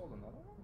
そうだならない